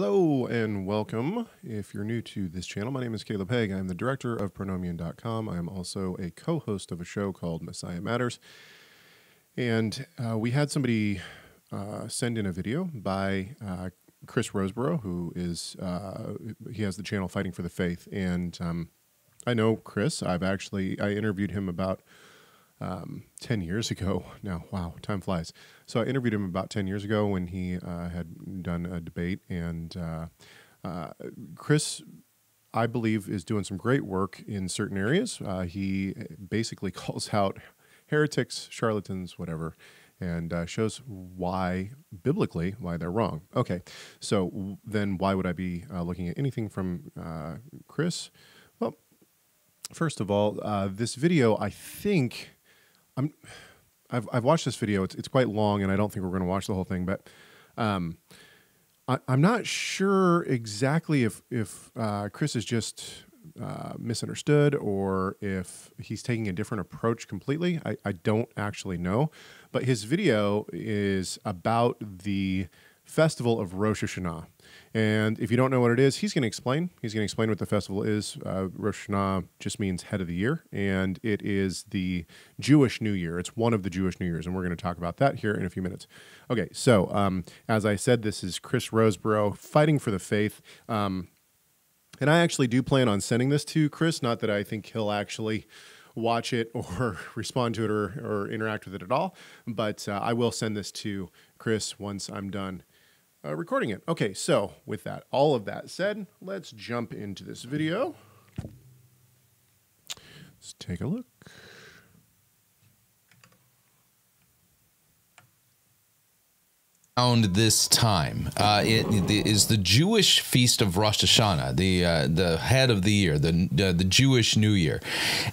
Hello and welcome. If you're new to this channel, my name is Caleb Hegg. I'm the director of pronomian.com. I am also a co host of a show called Messiah Matters. And uh, we had somebody uh, send in a video by uh, Chris Rosebrough, who is, uh, he has the channel Fighting for the Faith. And um, I know Chris. I've actually, I interviewed him about um, 10 years ago now. Wow, time flies. So I interviewed him about 10 years ago when he uh, had done a debate. And uh, uh, Chris, I believe, is doing some great work in certain areas. Uh, he basically calls out heretics, charlatans, whatever. And uh, shows why, biblically, why they're wrong. Okay, so then why would I be uh, looking at anything from Chris? Well, first of all, this video, I think, I'm I've I've watched this video. It's it's quite long, and I don't think we're going to watch the whole thing. But um, I, am not sure exactly if if uh, Chris is just uh, misunderstood or if he's taking a different approach completely. I, I don't actually know. But his video is about the festival of Rosh Hashanah. And if you don't know what it is, he's going to explain. He's going to explain what the festival is. Uh, Rosh Hashanah just means head of the year, and it is the Jewish New Year. It's one of the Jewish New Years, and we're going to talk about that here in a few minutes. Okay, so um, as I said, this is Chris Rosebrough fighting for the faith. Um, and I actually do plan on sending this to Chris, not that I think he'll actually watch it or respond to it or, or interact with it at all, but uh, I will send this to Chris once I'm done uh, recording it. Okay, so with that, all of that said, let's jump into this video. Let's take a look. Around this time. Uh, it, it is the Jewish feast of Rosh Hashanah, the uh, the head of the year, the uh, the Jewish New Year.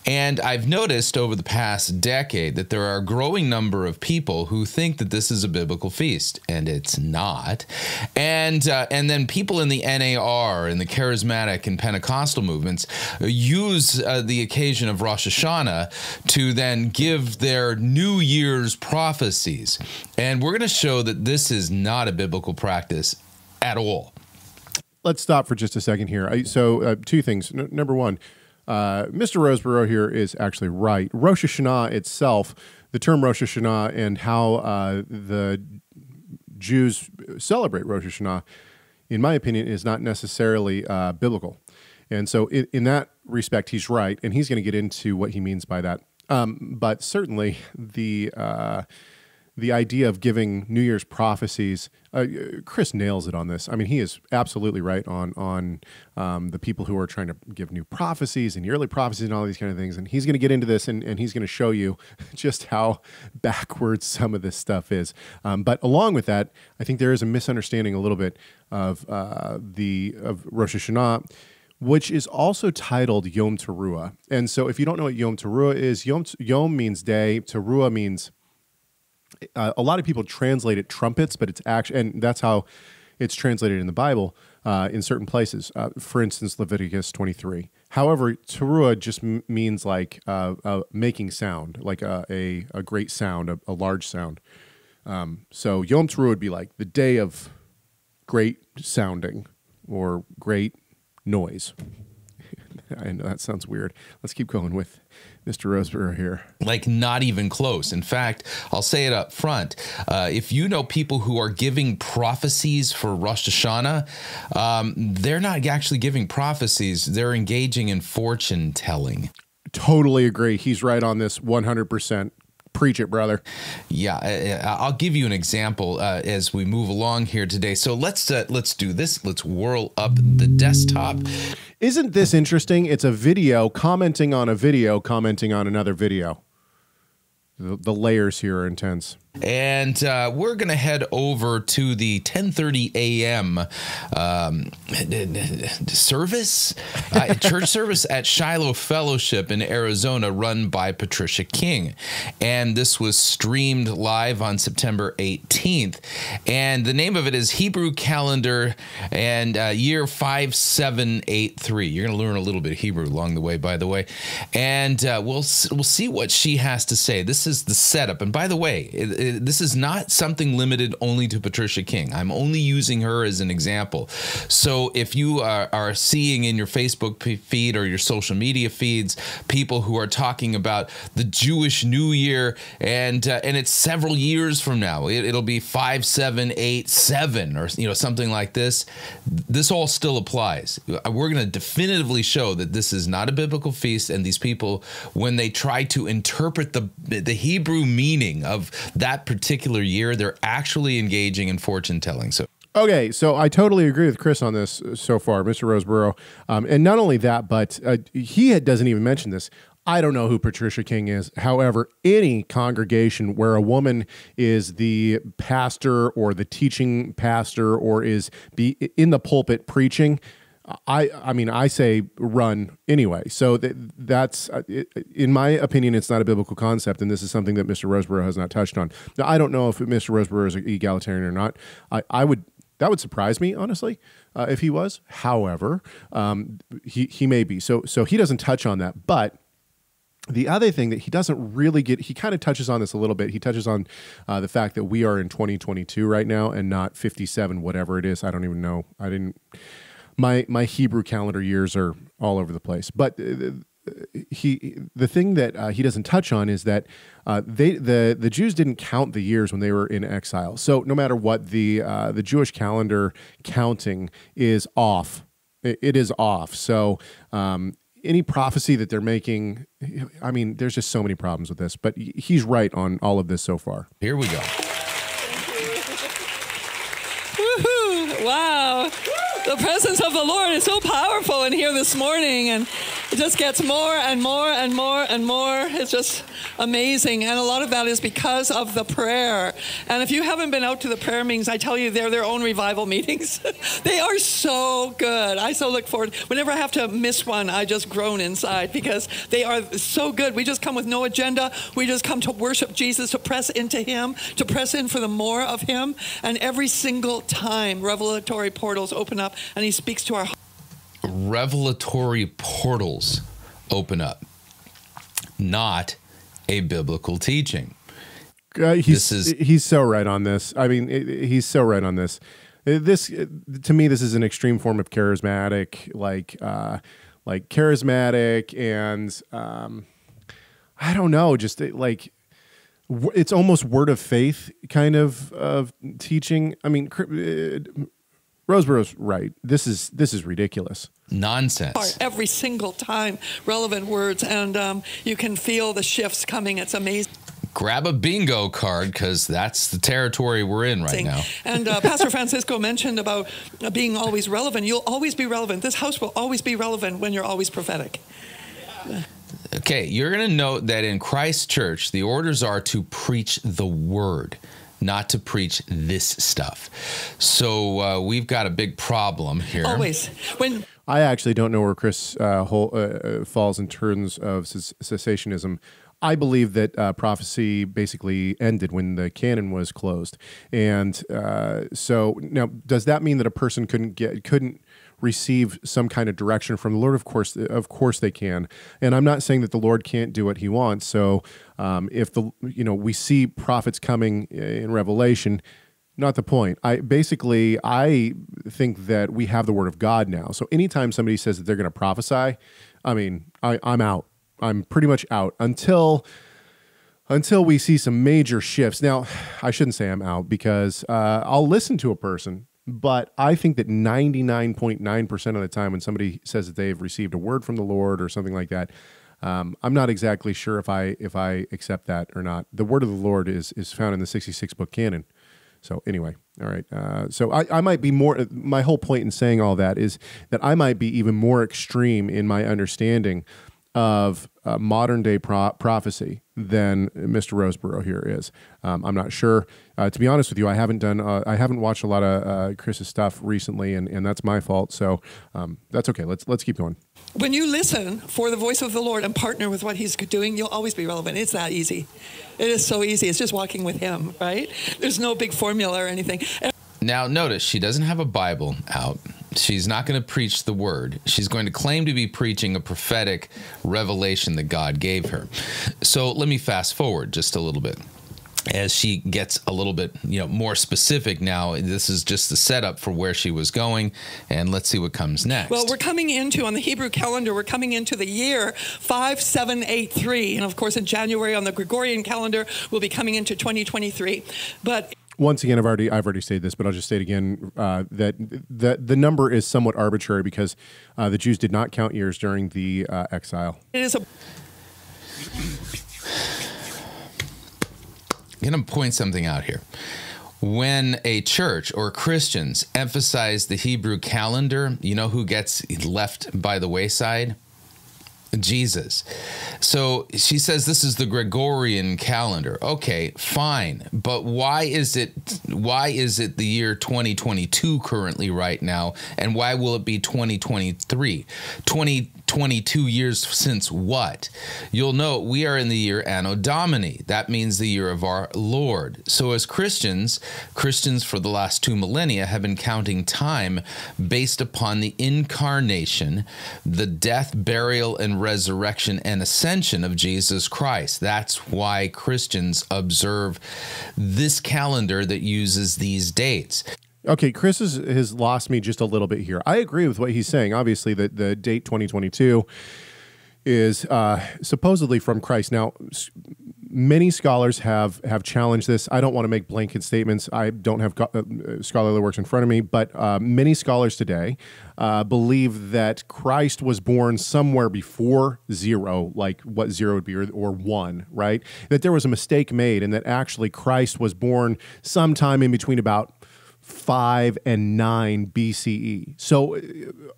And I've noticed over the past decade that there are a growing number of people who think that this is a biblical feast, and it's not. And uh, and then people in the NAR and the charismatic and Pentecostal movements use uh, the occasion of Rosh Hashanah to then give their New Year's prophecies. And we're going to show that this is not a biblical practice at all. Let's stop for just a second here. I, so, uh, two things. N- number one, uh, Mr. Rosebrough here is actually right. Rosh Hashanah itself, the term Rosh Hashanah and how uh, the Jews celebrate Rosh Hashanah, in my opinion, is not necessarily uh, biblical. And so, in, in, that respect, he's right, and he's going to get into what he means by that. Um, but certainly, the uh, the idea of giving New Year's prophecies. Uh, Chris nails it on this. I mean, he is absolutely right on on um, the people who are trying to give new prophecies and yearly prophecies and all these kind of things. And he's going to get into this and, and he's going to show you just how backwards some of this stuff is. Um, but along with that, I think there is a misunderstanding a little bit of uh, the of Rosh Hashanah which is also titled Yom Teruah. And so, if you don't know what Yom Teruah is, Yom, Yom means day, Teruah means uh, a lot of people translate it trumpets, but it's actually, and that's how it's translated in the Bible uh, in certain places. Uh, for instance, Leviticus 23. However, teruah just means like uh, making sound, like a, a, a great sound, a, a large sound. Um, so Yom Teruah would be like the day of great sounding or great noise. I know that sounds weird. Let's keep going with Mr. Rosebrough here. Like, not even close. In fact, I'll say it up front. Uh, if you know people who are giving prophecies for Rosh Hashanah, um, they're not actually giving prophecies, they're engaging in fortune telling. Totally agree. He's right on this 100%. Preach it, brother. Yeah, I'll give you an example uh, as we move along here today. So let's uh, let's do this. Let's whirl up the desktop. Isn't this interesting? It's a video commenting on a video commenting on another video. The, the layers here are intense and uh, we're going to head over to the 10:30 a.m. Um, service, uh, church service at Shiloh Fellowship in Arizona, run by Patricia King, and this was streamed live on September 18th. And the name of it is Hebrew Calendar and uh, Year 5783. You're going to learn a little bit of Hebrew along the way, by the way, and uh, we'll we'll see what she has to say. This is the setup, and by the way. It, this is not something limited only to Patricia King. I'm only using her as an example. So if you are, are seeing in your Facebook feed or your social media feeds people who are talking about the Jewish New Year and uh, and it's several years from now, it, it'll be five, seven, eight, seven, or you know something like this. This all still applies. We're going to definitively show that this is not a biblical feast, and these people, when they try to interpret the the Hebrew meaning of that particular year, they're actually engaging in fortune telling. So. Okay, so I totally agree with Chris on this so far, Mr. Rosebrough. Um, and not only that, but uh, he doesn't even mention this. I don't know who Patricia King is. However, any congregation where a woman is the pastor or the teaching pastor or is be in the pulpit preaching, I I mean I say run anyway. So that, that's uh, in my opinion it's not a biblical concept and this is something that Mr. Rosebrough has not touched on. Now I don't know if Mr. Rosebrough is egalitarian or not. I I would that would surprise me honestly uh, if he was. However, um, he he may be. So so he doesn't touch on that, but the other thing that he doesn't really get, he kind of touches on this a little bit. He touches on uh, the fact that we are in 2022 right now and not 57, whatever it is. I don't even know. I didn't my my Hebrew calendar years are all over the place. But uh, he the thing that uh, he doesn't touch on is that uh, they the the Jews didn't count the years when they were in exile. So no matter what the uh, the Jewish calendar counting is off, it, it is off. So. Um, any prophecy that they're making, I mean, there's just so many problems with this, but he's right on all of this so far. Here we go. Woohoo! Wow the presence of the Lord is so powerful in here this morning, and it just gets more and more and more and more. It's just amazing. And a lot of that is because of the prayer. And if you haven't been out to the prayer meetings, I tell you, they're their own revival meetings. they are so good. I so look forward. Whenever I have to miss one, I just groan inside because they are so good. We just come with no agenda. We just come to worship Jesus, to press into Him, to press in for the more of Him. And every single time, revelatory portals open up and He speaks to our revelatory portals open up, not a biblical teaching. Uh, he's, is, he's so right on this. I mean, he's so right on this. Uh, this to me, this is an extreme form of charismatic, like uh, like charismatic, and um, I don't know, just uh, like it's almost word of faith kind of of teaching. I mean, Rosebrough's right. This is this is ridiculous. Nonsense. Every single time, relevant words, and um, you can feel the shifts coming. It's amazing. Grab a bingo card because that's the territory we're in right now. And uh, Pastor Francisco mentioned about being always relevant. You'll always be relevant. This house will always be relevant when you're always prophetic. Okay, you're going to note that in Christ Church, the orders are to preach the word not to preach this stuff. So uh, we've got a big problem here. Always. When I actually don't know where Chris uh, whole, uh, uh falls in terms of cessationism. I believe that uh, prophecy basically ended when the canon was closed, and uh, so now does that mean that a person couldn't get couldn't receive some kind of direction from the Lord, of course, of course they can. And I'm not saying that the Lord can't do what He wants. So um, if the you know we see prophets coming in Revelation, not the point. I basically I think that we have the Word of God now. So anytime somebody says that they're going to prophesy, I mean I, I'm out. I'm pretty much out until until we see some major shifts. Now, I shouldn't say I'm out because uh, I'll listen to a person but I think that 99.9% of the time, when somebody says that they've received a word from the Lord or something like that, um, I'm not exactly sure if I if I accept that or not. The word of the Lord is is found in the 66 book canon. So anyway, all right. Uh, so I, I might be more. My whole point in saying all that is that I might be even more extreme in my understanding of uh, modern day pro- prophecy than Mr. Rosebrough here is. Um, I'm not sure. Uh, to be honest with you, I haven't done. Uh, I haven't watched a lot of uh, Chris's stuff recently, and, and that's my fault. So um, that's okay. Let's let's keep going. When you listen for the voice of the Lord and partner with what He's doing, you'll always be relevant. It's that easy. It is so easy. It's just walking with Him, right? There's no big formula or anything. Now, notice she doesn't have a Bible out. She's not going to preach the word. She's going to claim to be preaching a prophetic revelation that God gave her. So let me fast forward just a little bit. as she gets a little bit you know more specific now this is just the setup for where she was going and let's see what comes next well we're coming into on the hebrew calendar we're coming into the year 5783 and of course in january on the gregorian calendar we'll be coming into 2023 but once again, I've already I've already stated this, but I'll just say it again uh, that the the number is somewhat arbitrary because uh, the Jews did not count years during the uh, exile. It is a. I'm going to point something out here. When a church or Christians emphasize the Hebrew calendar, you know who gets left by the wayside? Jesus. So she says this is the Gregorian calendar. Okay, fine. But why is it why is it the year 2022 currently right now and why will it be 2023? 2022 years since what? You'll note we are in the year Anno Domini. That means the year of our Lord. So as Christians, Christians for the last 2 millennia have been counting time based upon the incarnation, the death, burial and resurrection and ascension of Jesus Christ. That's why Christians observe this calendar that uses these dates. Okay, Chris has, has lost me just a little bit here. I agree with what he's saying. Obviously, that the date 2022 is uh, supposedly from Christ. Now, many scholars have have challenged this. I don't want to make blanket statements. I don't have uh, scholarly works in front of me, but uh, many scholars today uh, believe that Christ was born somewhere before zero, like what zero would be, or, or one, right? That there was a mistake made, and that actually Christ was born sometime in between about 5 and 9 BCE. So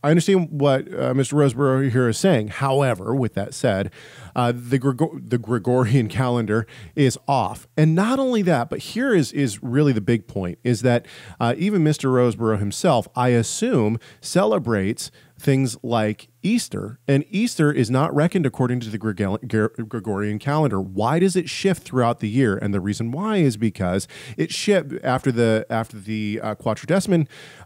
I understand what uh, Mr. Rosebrough here is saying. However, with that said, uh, the, Gregor- the Gregorian calendar is off. And not only that, but here is, is really the big point is that uh, even Mr. Rosebrough himself, I assume, celebrates things like Easter, and Easter is not reckoned according to the Gregorian calendar. Why does it shift throughout the year? And the reason why is because it shift after the after the uh,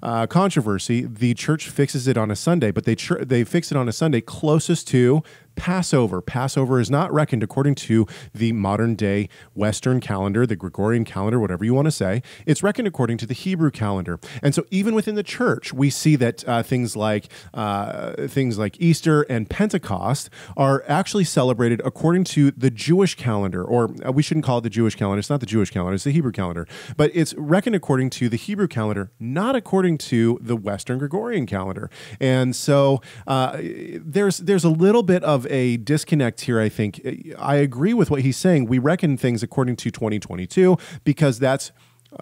uh, controversy. The church fixes it on a Sunday, but they they fix it on a Sunday closest to Passover. Passover is not reckoned according to the modern day Western calendar, the Gregorian calendar, whatever you want to say. It's reckoned according to the Hebrew calendar. And so even within the church, we see that uh, things like uh, things like Easter and Pentecost are actually celebrated according to the Jewish calendar, or uh, we shouldn't call it the Jewish calendar. It's not the Jewish calendar; it's the Hebrew calendar. But it's reckoned according to the Hebrew calendar, not according to the Western Gregorian calendar. And so uh, there's there's a little bit of a disconnect here, I think. I agree with what he's saying. We reckon things according to 2022 because that's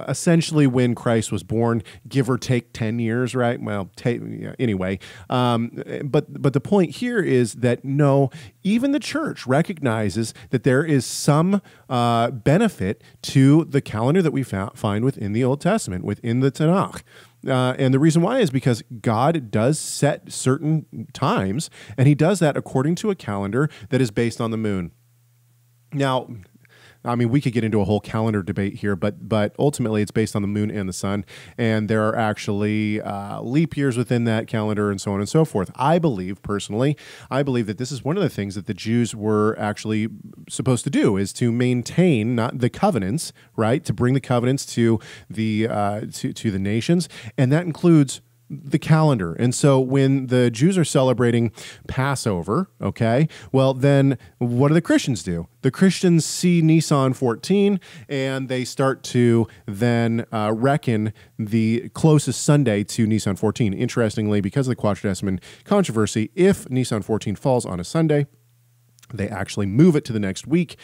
essentially when Christ was born, give or take 10 years, right? Well, anyway. Um, but, but the point here is that no, even the church recognizes that there is some uh, benefit to the calendar that we find within the Old Testament, within the Tanakh. Uh, and the reason why is because God does set certain times, and He does that according to a calendar that is based on the moon. Now, I mean, we could get into a whole calendar debate here, but but ultimately, it's based on the moon and the sun, and there are actually uh, leap years within that calendar, and so on and so forth. I believe personally, I believe that this is one of the things that the Jews were actually supposed to do is to maintain not the covenants, right? To bring the covenants to the uh, to to the nations, and that includes the calendar. And so when the Jews are celebrating Passover, okay, well, then what do the Christians do? The Christians see Nisan 14 and they start to then uh, reckon the closest Sunday to Nisan 14. Interestingly, because of the Quartodeciman controversy, if Nisan 14 falls on a Sunday, they actually move it to the next week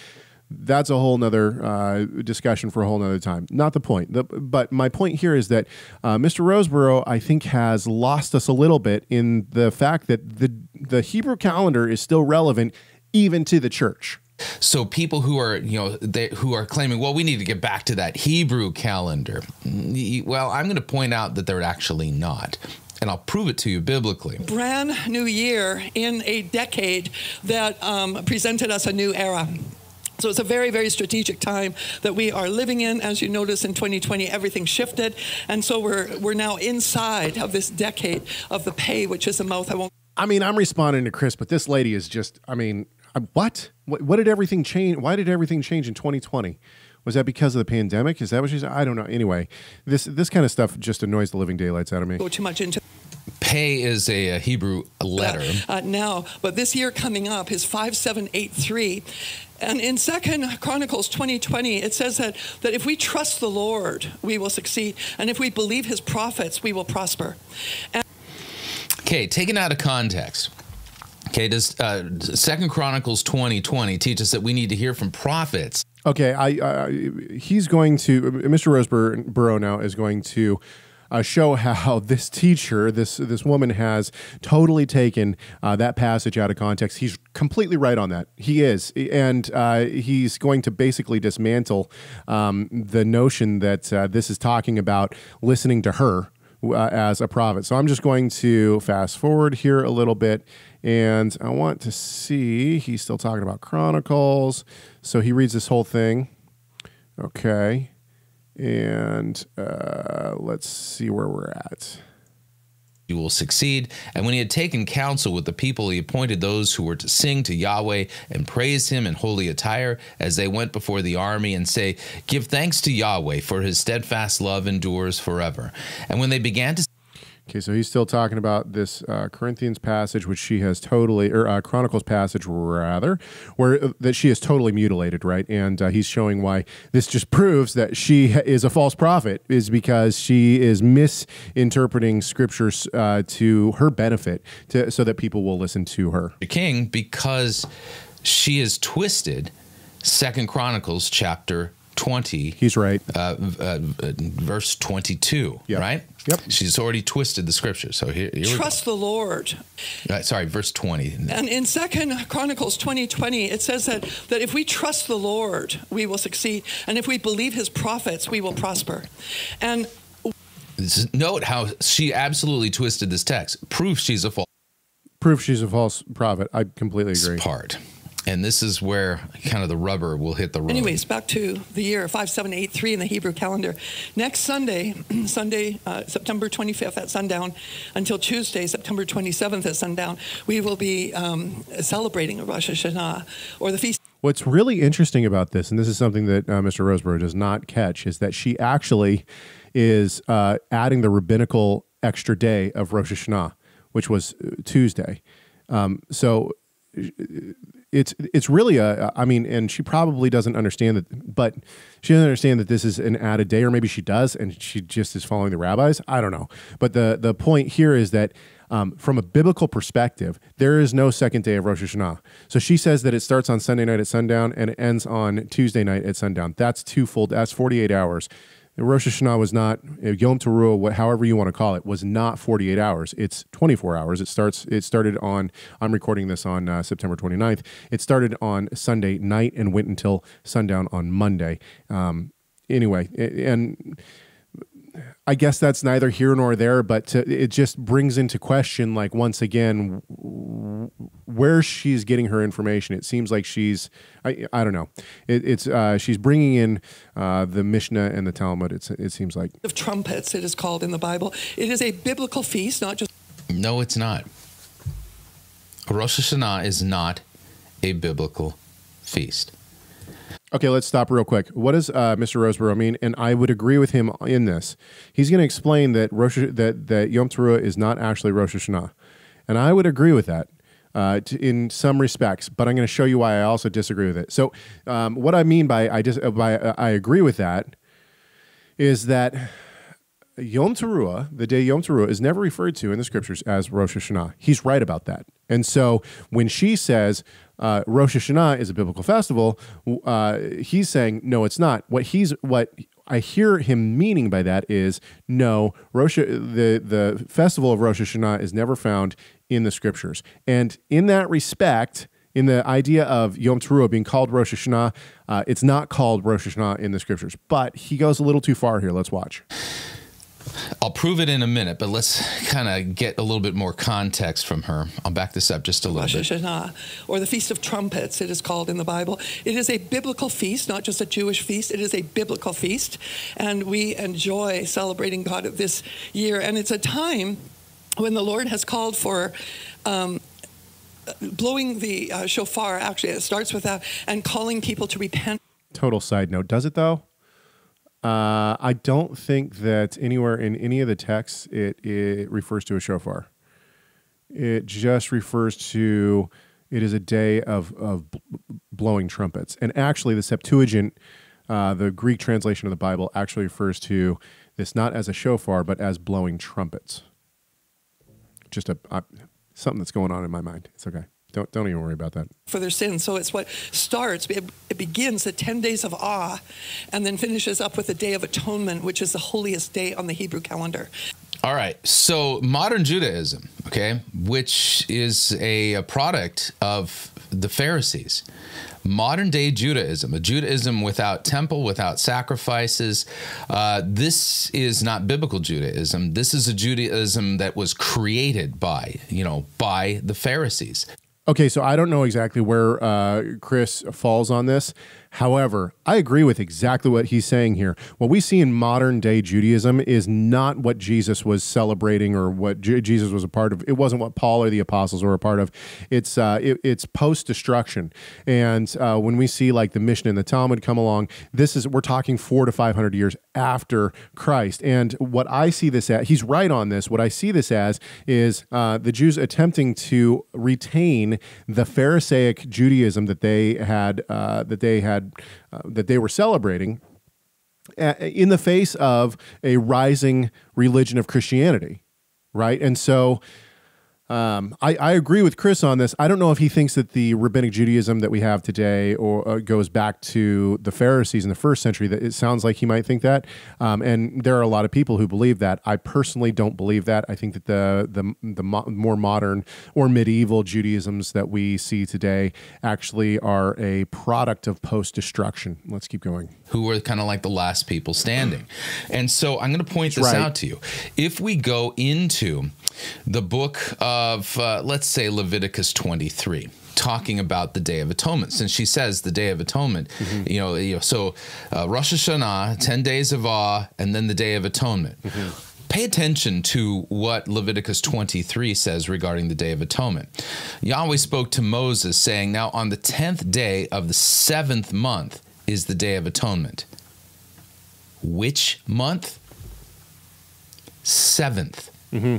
that's a whole nother uh, discussion for a whole nother time. Not the point. The, but my point here is that uh, Mr. Rosebrough, I think, has lost us a little bit in the fact that the the Hebrew calendar is still relevant even to the church. So people who are, you know, they, who are claiming, well, we need to get back to that Hebrew calendar. Well, I'm going to point out that they're actually not and I'll prove it to you biblically. Brand new year in a decade that um, presented us a new era. So it's a very, very strategic time that we are living in. As you notice in 2020, everything shifted. And so we're, we're now inside of this decade of the Pei, which is the mouth. I won't. I mean, I'm responding to Chris, but this lady is just, I mean, uh, what? What, what did everything change? Why did everything change in 2020? Was that because of the pandemic? Is that what she said? I don't know. Anyway, this this kind of stuff just annoys the living daylights out of me. Go too much into Pei is a, a Hebrew letter. uh, now, but this year coming up is 5783. And in Second Chronicles 2020, it says that, that if we trust the Lord, we will succeed. And if we believe his prophets, we will prosper. And Okay, taken out of context. Okay, does uh, Second Chronicles twenty twenty teach us that we need to hear from prophets? Okay, I uh, he's going to Mr. Rosebrough now is going to uh, show how this teacher, this this woman, has totally taken uh, that passage out of context. He's completely right on that. He is, and uh, he's going to basically dismantle um, the notion that uh, this is talking about listening to her. Uh, as a prophet. So I'm just going to fast forward here a little bit and I want to see, he's still talking about Chronicles. So he reads this whole thing. Okay. And uh, let's see where we're at. You will succeed. And when he had taken counsel with the people, he appointed those who were to sing to Yahweh and praise him in holy attire as they went before the army and say, Give thanks to Yahweh, for his steadfast love endures forever. And when they began to Okay, so he's still talking about this uh, Corinthians passage, which she has totally, or uh, Chronicles passage rather, where uh, that she is totally mutilated, right? And uh, he's showing why this just proves that she is a false prophet, is because she is misinterpreting scriptures uh, to her benefit, to, so that people will listen to her. the king because she is twisted Second Chronicles chapter 20 He's right. uh, verse 22, Yep. right? Yep. She's already twisted the scripture. So here, here trust the Lord. we. Uh, sorry, verse 20. And in Second Chronicles 2020, it says that, that if we trust the Lord, we will succeed. And if we believe his prophets, we will prosper. And Note how she absolutely twisted this text. Proof she's a false Proof she's a false prophet. I completely agree. part. And this is where kind of the rubber will hit the road. Anyways, back to the year 5783 in the Hebrew calendar. Next Sunday, Sunday, uh, September 25th at sundown, until Tuesday, September 27th at sundown, we will be um, celebrating Rosh Hashanah, or the feast What's really interesting about this, and this is something that uh, Mr. Rosebrough does not catch, is that she actually is uh, adding the rabbinical extra day of Rosh Hashanah, which was uh, Tuesday. Um, so uh, it's it's really a I mean, and she probably doesn't understand that, but she doesn't understand that this is an added day, or maybe she does, and she just is following the rabbis. I don't know, but the the point here is that. Um, from a biblical perspective, there is no second day of Rosh Hashanah. So she says that it starts on Sunday night at sundown and it ends on Tuesday night at sundown. That's twofold. That's 48 hours. Rosh Hashanah was not Yom Teruah, what, however you want to call it, was not 48 hours. It's 24 hours. It starts. It started on. I'm recording this on uh, September 29th. It started on Sunday night and went until sundown on Monday. Um, anyway, and I guess that's neither here nor there, but to, it just brings into question, like once again, where she's getting her information. It seems like she's, I, I don't know, it, it's uh, she's bringing in uh, the Mishnah and the Talmud. It's, it seems like of trumpets, it is called in the Bible. It is a biblical feast, not just No, it's not. Rosh Hashanah is not a biblical feast. Okay, let's stop real quick. What does uh, Mr. Rosebrough mean? And I would agree with him in this. He's going to explain that Rosh that that Yom Teruah is not actually Rosh Hashanah, and I would agree with that. Uh, t- in some respects, but I'm going to show you why I also disagree with it. So, um, what I mean by I dis- uh, by uh, I agree with that is that Yom Teruah, the day Yom Teruah, is never referred to in the scriptures as Rosh Hashanah. He's right about that. And so when she says uh, Rosh Hashanah is a biblical festival, uh, he's saying no, it's not. What he's what I hear him meaning by that is no, Rosh the the festival of Rosh Hashanah is never found in the scriptures. And in that respect, in the idea of Yom Teruah being called Rosh Hashanah, uh, it's not called Rosh Hashanah in the scriptures. But he goes a little too far here. Let's watch. I'll prove it in a minute, but let's kind of get a little bit more context from her. I'll back this up just a little Rosh bit. Or the Feast of Trumpets, it is called in the Bible. It is a biblical feast, not just a Jewish feast. It is a biblical feast, and we enjoy celebrating God this year. And it's a time when the Lord has called for. Um, blowing the uh, shofar, actually, it starts with that, and calling people to repent total side note. Does it though? Uh, I don't think that anywhere in any of the texts it, it refers to a shofar. It just refers to it is a day of, of blowing trumpets. And actually, the Septuagint, uh, the Greek translation of the Bible, actually refers to this not as a shofar, but as blowing trumpets. Just a, a something that's going on in my mind. It's okay. Don't don't even worry about that. For their sins. So it's what starts, it, it begins at 10 days of awe and then finishes up with the Day of Atonement, which is the holiest day on the Hebrew calendar. All right. So modern Judaism, okay, which is a, a product of the Pharisees. Modern day Judaism, a Judaism without temple, without sacrifices. Uh, this is not biblical Judaism. This is a Judaism that was created by, you know, by the Pharisees. Okay, so I don't know exactly where uh, Chris falls on this. However, I agree with exactly what he's saying here. What we see in modern day Judaism is not what Jesus was celebrating or what J- Jesus was a part of. It wasn't what Paul or the apostles were a part of. It's uh, it, it's post destruction, and uh, when we see like the Mishnah and the Talmud come along, this is we're talking four to five hundred years after Christ. And what I see this at, he's right on this. What I see this as is uh, the Jews attempting to retain the Pharisaic Judaism that they had uh, that they had uh, that they were celebrating in the face of a rising religion of Christianity, right? And so um, I, I, agree with Chris on this. I don't know if he thinks that the rabbinic Judaism that we have today or uh, goes back to the Pharisees in the first century. That it sounds like he might think that, um, and there are a lot of people who believe that. I personally don't believe that. I think that the the the mo- more modern or medieval Judaisms that we see today actually are a product of post destruction. Let's keep going. Who were kind of like the last people standing, and so I'm going to point That's this right. out to you. If we go into the book of, uh, let's say, Leviticus 23 talking about the Day of Atonement, since she says the Day of Atonement, mm-hmm. you, know, you know, so uh, Rosh Hashanah, 10 days of awe, and then the Day of Atonement. Mm-hmm. Pay attention to what Leviticus 23 says regarding the Day of Atonement. Yahweh spoke to Moses, saying, Now on the 10th day of the seventh month is the Day of Atonement. Which month? Seventh. Mm-hmm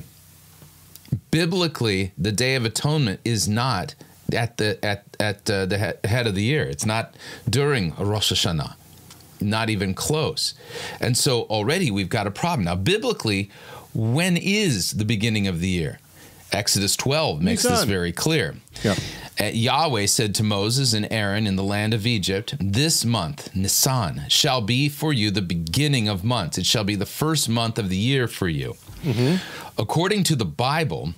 biblically, the Day of Atonement is not at the at at uh, the head of the year. It's not during Rosh Hashanah, not even close. And so already we've got a problem. Now, biblically, when is the beginning of the year? Exodus 12 makes this very clear. Yep. Uh, Yahweh said to Moses and Aaron in the land of Egypt, This month, Nisan, shall be for you the beginning of months. It shall be the first month of the year for you. Mm-hmm. According to the Bible,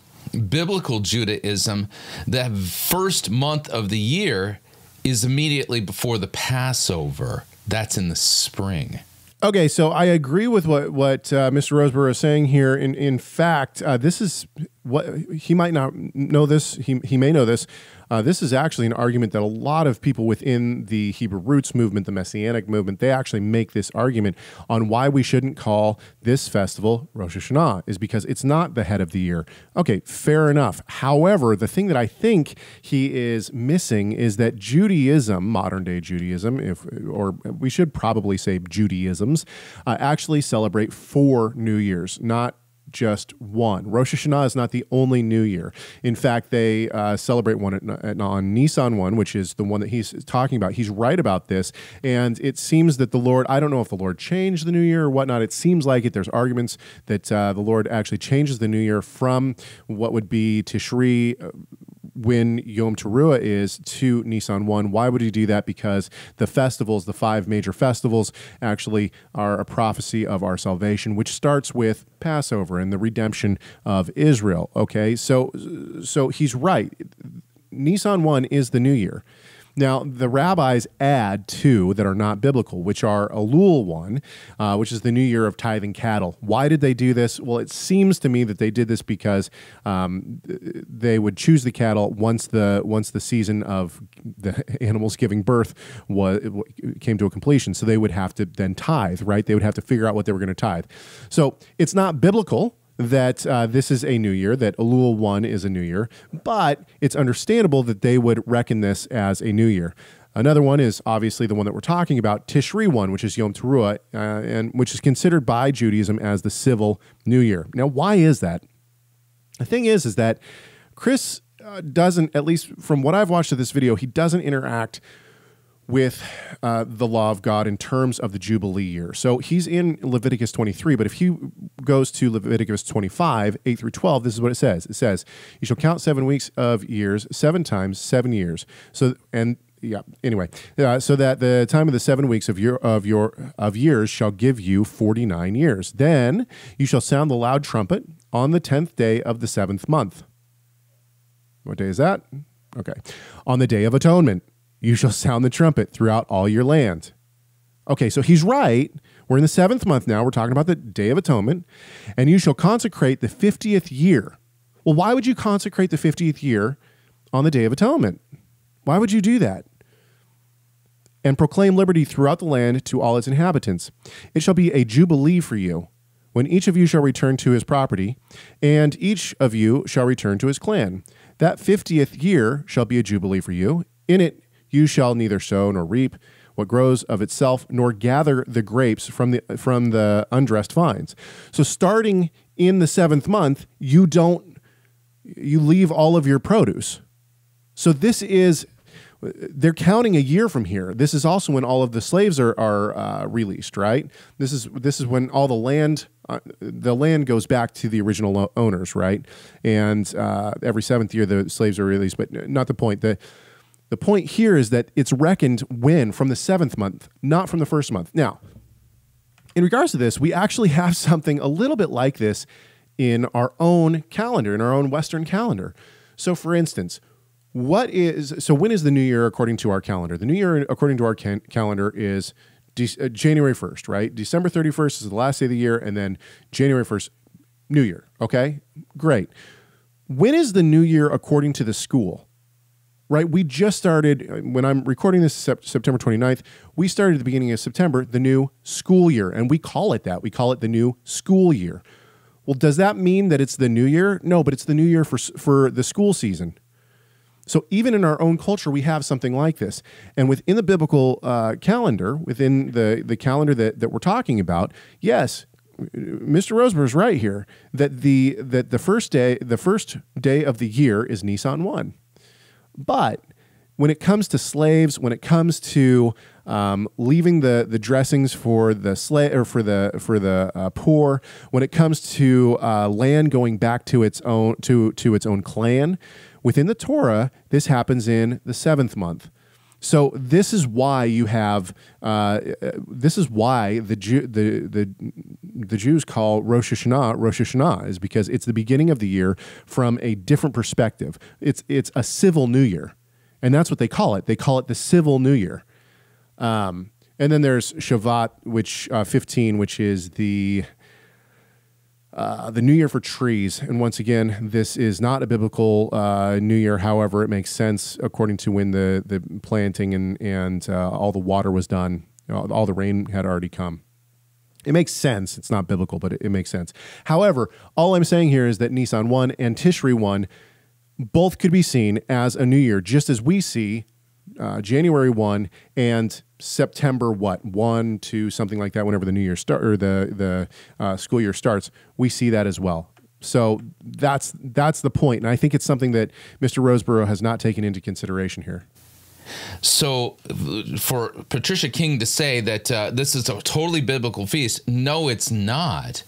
biblical Judaism, the first month of the year is immediately before the Passover. That's in the spring. Okay, so I agree with what what uh, Mr. Rosebrough is saying here. In in fact, uh, this is what he might not know. This he he may know this. Uh, this is actually an argument that a lot of people within the Hebrew roots movement, the Messianic movement, they actually make this argument on why we shouldn't call this festival Rosh Hashanah, is because it's not the head of the year. Okay, fair enough. However, the thing that I think he is missing is that Judaism, modern day Judaism, if or we should probably say Judaisms, uh, actually celebrate four New Years, not just one. Rosh Hashanah is not the only New Year. In fact, they uh, celebrate one at, at, on Nisan 1, which is the one that he's talking about. He's right about this. And it seems that the Lord, I don't know if the Lord changed the New Year or whatnot. It seems like it. There's arguments that uh, the Lord actually changes the New Year from what would be Tishri uh, when Yom Teruah is to Nissan 1. Why would he do that? Because the festivals, the five major festivals, actually are a prophecy of our salvation, which starts with Passover and the redemption of Israel. Okay, so so he's right. Nissan 1 is the new year. Now, the rabbis add two that are not biblical, which are Elul one, uh, which is the new year of tithing cattle. Why did they do this? Well, it seems to me that they did this because um, they would choose the cattle once the once the season of the animals giving birth was came to a completion. So they would have to then tithe, right? They would have to figure out what they were going to tithe. So it's not biblical that uh, this is a new year, that Elul 1 is a new year, but it's understandable that they would reckon this as a new year. Another one is obviously the one that we're talking about, Tishri one, which is Yom Teruah, uh, and which is considered by Judaism as the civil New Year. Now, why is that? The thing is, is that Chris uh, doesn't, at least from what I've watched of this video, he doesn't interact with uh, the law of God in terms of the Jubilee year. So he's in Leviticus 23, but if he goes to Leviticus 25, 8 through 12, this is what it says. It says, You shall count seven weeks of years, seven times seven years. So, and yeah, anyway, uh, so that the time of the seven weeks of your of your of years shall give you 49 years. Then you shall sound the loud trumpet on the 10th day of the seventh month. What day is that? Okay. On the day of atonement you shall sound the trumpet throughout all your land. Okay, so he's right. We're in the seventh month now. We're talking about the Day of Atonement. And you shall consecrate the 50th year. Well, why would you consecrate the 50th year on the Day of Atonement? Why would you do that? And proclaim liberty throughout the land to all its inhabitants. It shall be a jubilee for you, when each of you shall return to his property, and each of you shall return to his clan. That 50th year shall be a jubilee for you. In it you shall neither sow nor reap what grows of itself, nor gather the grapes from the from the undressed vines. So starting in the seventh month, you don't you leave all of your produce. So this is they're counting a year from here. This is also when all of the slaves are, are uh, released, right? This is this is when all the land uh, the land goes back to the original owners, right? And uh, every seventh year the slaves are released, but not the point. The the point here is that it's reckoned when from the seventh month, not from the first month. Now, in regards to this, we actually have something a little bit like this in our own calendar, in our own Western calendar. So, for instance, what is so when is the new year according to our calendar? The new year according to our calendar is de- uh, January 1st, right? December 31st is the last day of the year, and then January 1st, New Year. Okay, great. When is the new year according to the school? Right? We just started, when I'm recording this September 29th, we started at the beginning of September the new school year, and we call it that. We call it the new school year. Well, does that mean that it's the new year? No, but it's the new year for, for the school season. So even in our own culture, we have something like this. And within the biblical uh, calendar, within the, the calendar that, that we're talking about, yes, Mr. Rosebrough is right here that the that the first day the first day of the year is Nissan one. But when it comes to slaves, when it comes to um, leaving the, the dressings for the slave or for the for the uh, poor, when it comes to uh, land going back to its own to to its own clan, within the Torah, this happens in the seventh month. So this is why you have uh, this is why the Jew, the the the Jews call Rosh Hashanah Rosh Hashanah is because it's the beginning of the year from a different perspective. It's it's a civil New Year, and that's what they call it. They call it the civil New Year. Um, and then there's Shevat, which uh, 15, which is the uh, the New Year for trees. And once again, this is not a biblical uh, New Year. However, it makes sense according to when the, the planting and, and uh, all the water was done, all the rain had already come. It makes sense. It's not biblical, but it, it makes sense. However, all I'm saying here is that Nisan 1 and Tishri 1 both could be seen as a new year, just as we see uh, January 1 and September what one to something like that whenever the new year start or the the uh, school year starts we see that as well so that's that's the point and I think it's something that Mr. Rosebrough has not taken into consideration here so, for Patricia King to say that uh, this is a totally biblical feast, no, it's not.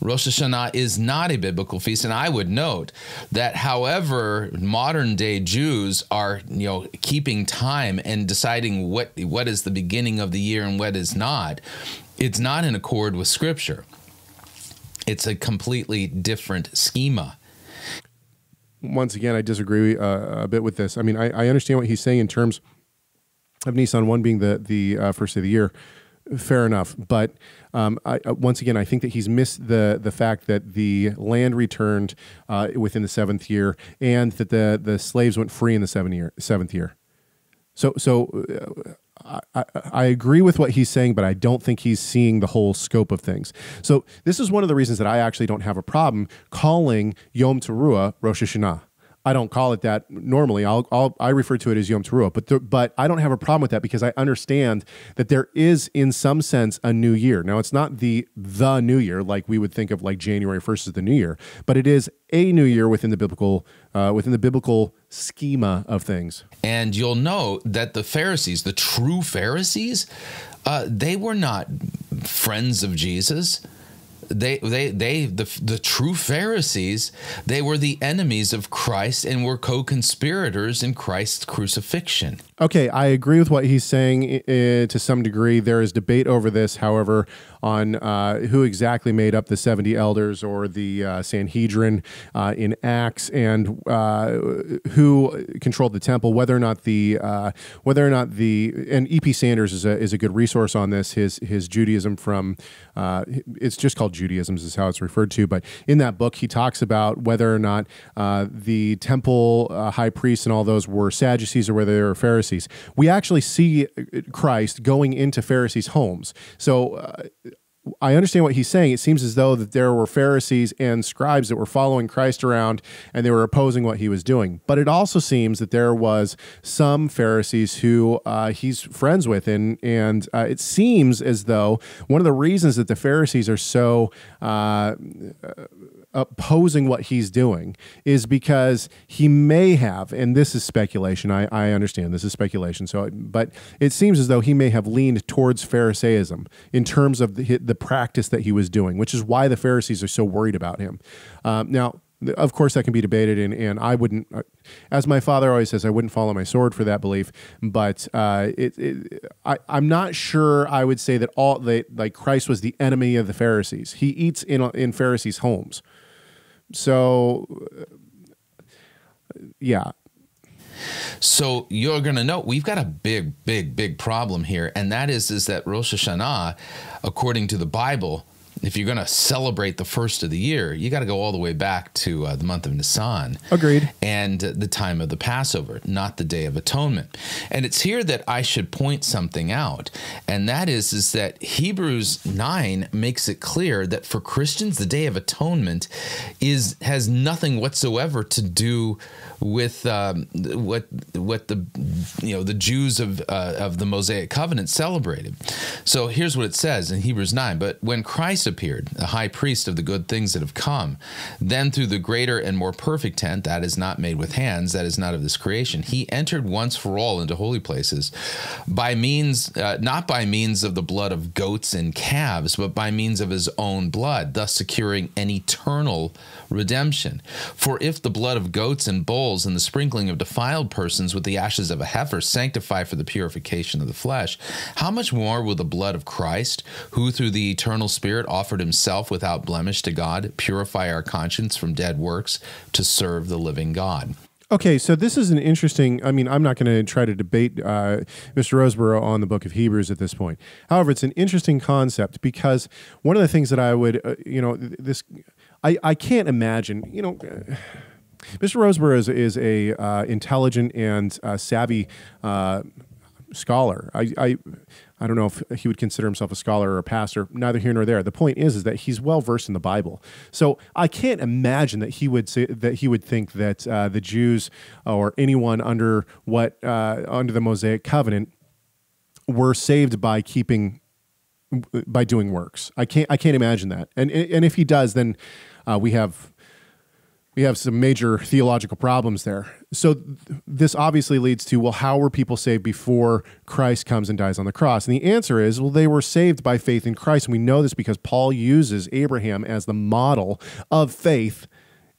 Rosh Hashanah is not a biblical feast. And I would note that, however, modern day Jews are, you know, keeping time and deciding what what is the beginning of the year and what is not, it's not in accord with Scripture. It's a completely different schema. Once again, I disagree uh, a bit with this. I mean, I, I, understand what he's saying in terms of Nisan one being the the uh, first of the year fair enough. But um, I, uh, once again, I think that he's missed the the fact that the land returned uh, within the seventh year, and that the the slaves went free in the seventh year. Seventh year. So so. Uh, I, I, agree with what he's saying, but I don't think he's seeing the whole scope of things. So this is one of the reasons that I actually don't have a problem calling Yom Teruah Rosh Hashanah. I don't call it that normally. I'll, I'll I refer to it as Yom Teruah, but the, but I don't have a problem with that because I understand that there is in some sense a new year. Now it's not the the new year like we would think of like January first is the new year, but it is a new year within the biblical uh, within the biblical schema of things. And you'll know that the Pharisees, the true Pharisees, uh, they were not friends of Jesus they they they the the true Pharisees they were the enemies of Christ and were co-conspirators in Christ's crucifixion. Okay, I agree with what he's saying uh, to some degree. There is debate over this, however, on uh, who exactly made up the 70 elders or the uh, Sanhedrin uh, in Acts and uh, who controlled the temple, whether or not the, uh, whether or not the, and E.P. Sanders is a, is a good resource on this. His, his Judaism from, it's just called Judaism, is how it's referred to. But in that book, he talks about whether or not the temple high priests and all those were Sadducees or whether they were Pharisees. We actually see Christ going into Pharisees' homes. So uh, I understand what he's saying. It seems as though that there were Pharisees and scribes that were following Christ around and they were opposing what he was doing. But it also seems that there was some Pharisees who uh, he's friends with, and and uh, it seems as though one of the reasons that the Pharisees are so uh, opposing what he's doing is because he may have, and this is speculation. I, I understand this is speculation. So, but it seems as though he may have leaned towards Pharisaism in terms of the, the practice that he was doing, which is why the Pharisees are so worried about him. Um, now, of course, that can be debated, and, and I wouldn't, uh, as my father always says, I wouldn't follow my sword for that belief. But uh, it, it, I, I'm not sure. I would say that all the like Christ was the enemy of the Pharisees. He eats in in Pharisees' homes. So, uh, yeah. So you're going to know we've got a big, big, big problem here, and that is is that Rosh Hashanah, according to the Bible, if you're going to celebrate the first of the year, you got to go all the way back to uh, the month of Nisan. Agreed. And uh, the time of the Passover, not the Day of Atonement. And it's here that I should point something out, and that is is that Hebrews 9 makes it clear that for Christians the Day of Atonement is has nothing whatsoever to do with um, what what the you know the Jews of uh, of the Mosaic covenant celebrated. So here's what it says in Hebrews 9, but when Christ appeared, the high priest of the good things that have come. Then through the greater and more perfect tent, that is not made with hands, that is not of this creation, he entered once for all into holy places by means, uh, not by means of the blood of goats and calves, but by means of his own blood, thus securing an eternal redemption. For if the blood of goats and bulls and the sprinkling of defiled persons with the ashes of a heifer sanctify for the purification of the flesh, how much more will the blood of Christ, who through the eternal Spirit offered himself without blemish to God, purify our conscience from dead works to serve the living God. Okay, so this is an interesting. I mean, I'm not going to try to debate uh, Mr. Rosebrough on the book of Hebrews at this point. However, it's an interesting concept because one of the things that I would, uh, you know, this, I, I can't imagine, you know. Uh, Mr. Rosebrough is, is a uh, intelligent and uh, savvy uh, scholar. I, I I don't know if he would consider himself a scholar or a pastor. Neither here nor there. The point is, is that he's well versed in the Bible. So I can't imagine that he would say that he would think that uh, the Jews or anyone under what uh, under the Mosaic covenant were saved by keeping by doing works. I can't I can't imagine that. And and if he does, then uh, we have we have some major theological problems there. So th- this obviously leads to well, how were people saved before Christ comes and dies on the cross? And the answer is well, they were saved by faith in Christ. And we know this because Paul uses Abraham as the model of faith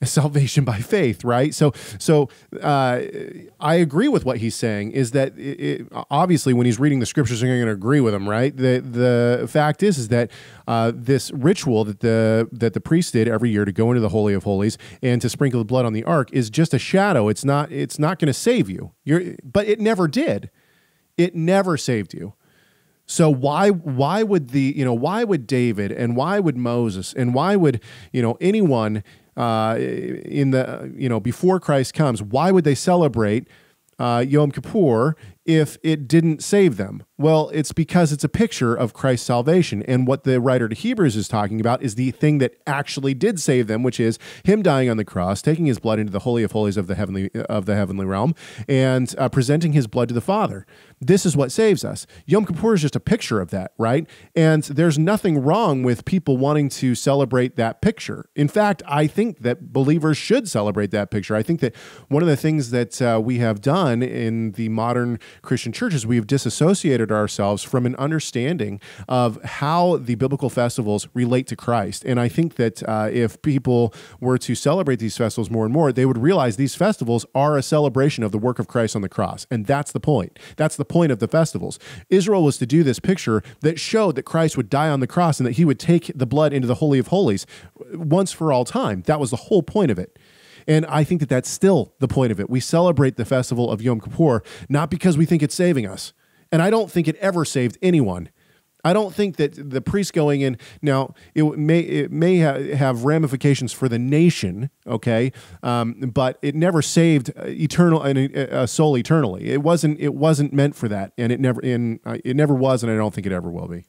salvation by faith, right? So, so uh, I agree with what he's saying. Is that it, obviously when he's reading the scriptures, you're going to agree with him, right? The the fact is is that uh, this ritual that the that the priest did every year to go into the holy of holies and to sprinkle the blood on the ark is just a shadow. It's not it's not going to save you. You're, but it never did. It never saved you. So why why would the you know why would David and why would Moses and why would you know anyone uh, in the you know before Christ comes, why would they celebrate uh, Yom Kippur if it didn't save them? Well, it's because it's a picture of Christ's salvation. And what the writer to Hebrews is talking about is the thing that actually did save them, which is him dying on the cross, taking his blood into the holy of holies of the heavenly of the heavenly realm, and uh, presenting his blood to the Father. This is what saves us. Yom Kippur is just a picture of that, right? And there's nothing wrong with people wanting to celebrate that picture. In fact, I think that believers should celebrate that picture. I think that one of the things that uh, we have done in the modern Christian churches, we have disassociated ourselves from an understanding of how the biblical festivals relate to Christ. And I think that uh, if people were to celebrate these festivals more and more, they would realize these festivals are a celebration of the work of Christ on the cross. And that's the point. That's the point of the festivals. Israel was to do this picture that showed that Christ would die on the cross and that he would take the blood into the Holy of Holies once for all time. That was the whole point of it. And I think that that's still the point of it. We celebrate the festival of Yom Kippur not because we think it's saving us. And I don't think it ever saved anyone. I don't think that the priest going in now it may it may ha- have ramifications for the nation, okay, um, but it never saved eternal a soul eternally. It wasn't it wasn't meant for that, and it never in uh, it never was, and I don't think it ever will be.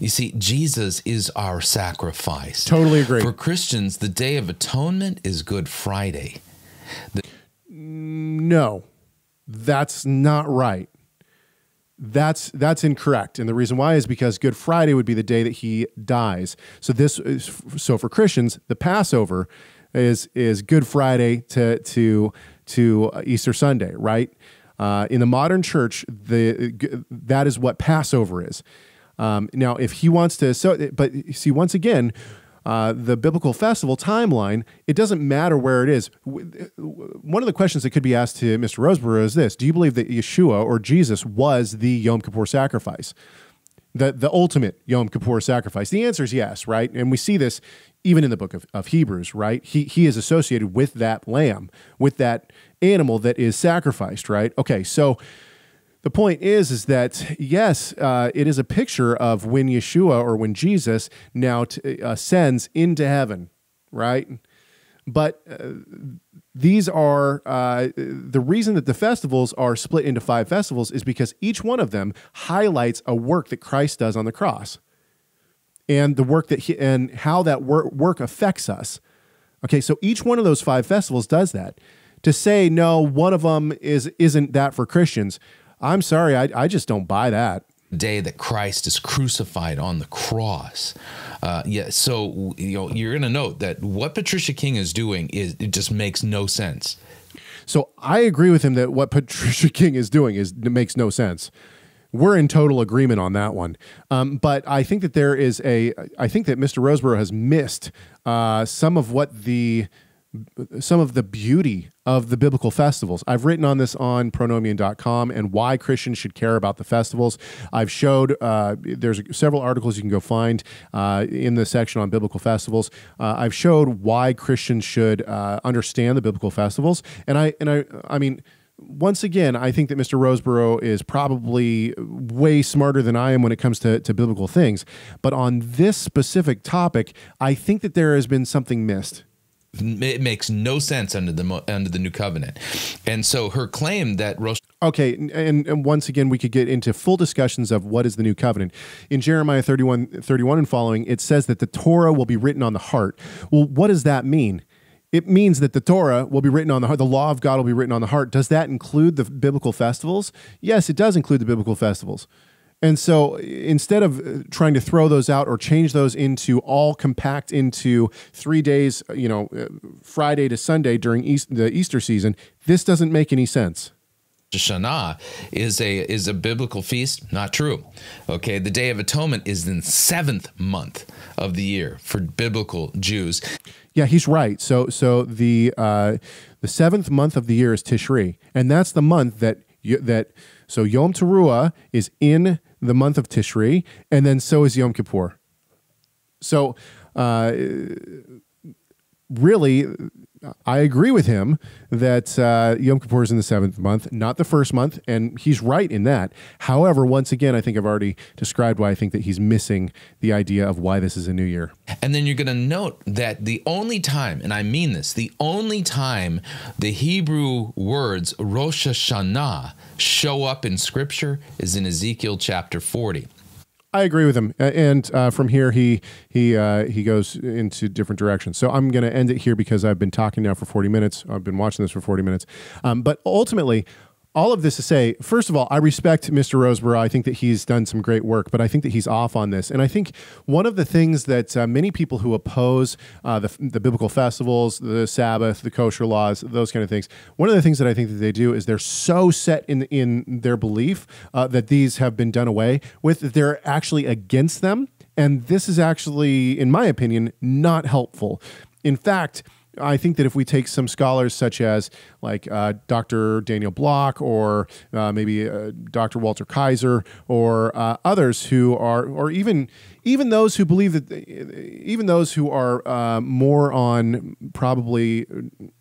You see, Jesus is our sacrifice. Totally agree. For Christians, the Day of Atonement is Good Friday. The- no, that's not right. That's that's incorrect, and the reason why is because Good Friday would be the day that he dies. So this is so for Christians, the Passover is is Good Friday to to to Easter Sunday, right? Uh, in the modern church, the that is what Passover is. Um, now, if he wants to, so but see once again, uh, the biblical festival timeline, it doesn't matter where it is. One of the questions that could be asked to Mr. Rosebrough is this Do you believe that Yeshua or Jesus was the Yom Kippur sacrifice? The, the ultimate Yom Kippur sacrifice? The answer is yes, right? And we see this even in the book of, of Hebrews, right? He, he is associated with that lamb, with that animal that is sacrificed, right? Okay, so the point is is that yes uh, it is a picture of when yeshua or when jesus now uh, ascends into heaven right? But uh, these are uh, the reason that the festivals are split into five festivals is because each one of them highlights a work that christ does on the cross and the work that he and how that work, work affects us. Okay so each one of those five festivals does that. To say no one of them is isn't that for christians I'm sorry, I, I just don't buy that. Day that Christ is crucified on the cross. Uh, yeah, so you know you're going to note that what Patricia King is doing is it just makes no sense. So I agree with him that what Patricia King is doing is makes no sense. We're in total agreement on that one. Um, but I think that there is a, I think that Mr. Rosebrough has missed uh, some of what the some of the beauty of the biblical festivals. I've written on this on pronomian.com and why Christians should care about the festivals. I've showed uh, there's several articles you can go find uh, in the section on biblical festivals. Uh, I've showed why Christians should uh, understand the biblical festivals, and I and I I mean once again, I think that Mr. Rosebrough is probably way smarter than I am when it comes to, to biblical things. But on this specific topic, I think that there has been something missed it makes no sense under the under the new covenant. And so her claim that Rosh Okay, and, and once again we could get into full discussions of what is the new covenant. In Jeremiah 31 31 and following, it says that the Torah will be written on the heart. Well, what does that mean? It means that the Torah will be written on the heart, the law of God will be written on the heart. Does that include the biblical festivals? Yes, it does include the biblical festivals. And so instead of uh, trying to throw those out or change those into all compact into three days, uh, you know, uh, Friday to Sunday during East, the Easter season, this doesn't make any sense. Hashanah is a is a biblical feast. Not true. Okay, the Day of Atonement is in seventh month of the year for biblical Jews. Yeah, he's right. So so the uh, the seventh month of the year is Tishri, and that's the month that you, that so Yom Teruah is in the month of Tishri, and then so is Yom Kippur. So, uh, really, I agree with him that uh, Yom Kippur is in the seventh month, not the first month, and he's right in that. However, once again, I think I've already described why I think that he's missing the idea of why this is a new year. And then you're going to note that the only time, and I mean this, the only time the Hebrew words Rosh Hashanah show up in Scripture is in Ezekiel chapter 40. I agree with him, and uh, from here he he uh, he goes into different directions. So I'm going to end it here because I've been talking now for 40 minutes. I've been watching this for 40 minutes, um, but ultimately, all of this to say, first of all, I respect Mr. Rosebrough. I think that he's done some great work, but I think that he's off on this. And I think one of the things that uh, many people who oppose uh, the, the biblical festivals, the Sabbath, the kosher laws, those kind of things, one of the things that I think that they do is they're so set in in their belief uh, that these have been done away with that they're actually against them. And this is actually, in my opinion, not helpful. In fact, I think that if we take some scholars such as like uh, Dr. Daniel Block or uh, maybe uh, Dr. Walter Kaiser or uh, others who are, or even even those who believe that, even those who are uh, more on probably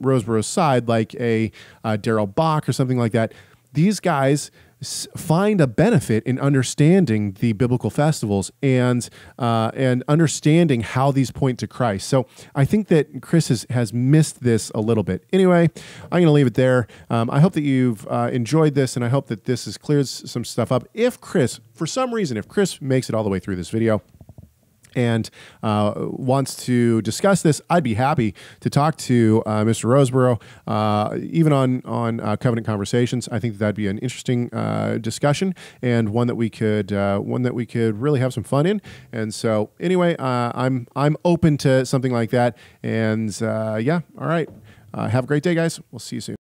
Rosebrough's side, like a uh, Darrell Bock or something like that, these guys find a benefit in understanding the biblical festivals and uh, and understanding how these point to Christ. So I think that Chris has, has missed this a little bit. Anyway, I'm going to leave it there. Um, I hope that you've uh, enjoyed this, and I hope that this has cleared some stuff up. If Chris, for some reason, if Chris makes it all the way through this video, and uh, wants to discuss this, I'd be happy to talk to uh, Mr. Rosebrough, uh, even on on uh, Covenant Conversations. I think that that'd be an interesting uh, discussion and one that we could uh, one that we could really have some fun in. And so, anyway, I'm I'm open to something like that. And yeah, all right. have a great day, guys. We'll see you soon.